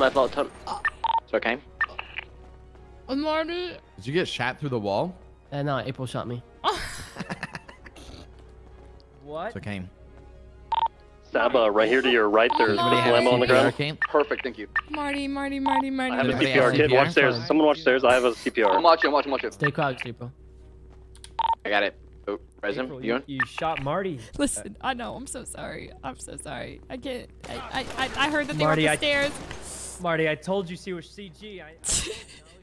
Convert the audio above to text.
my fault. Tom. It's okay. Marty. Did you get shot through the wall? Uh, no, April shot me. What? It's okay. Saba, right here to your right, there's a no. Lambo on the ground. Okay. Perfect, thank you. Marty, Marty, Marty, Marty. I have a Anybody CPR kid. Watch stairs. Someone watch stairs. I have a I'm CPR. watching, I'm watching, I'm watching. Stay crouched, April. I got it. Oh, Resin, April, you you, you shot Marty. Listen, I know. I'm so sorry. I'm so sorry. I can't. I I I, I heard that they Marty, were I- up the stairs. Marty, I told you she was CG. I, I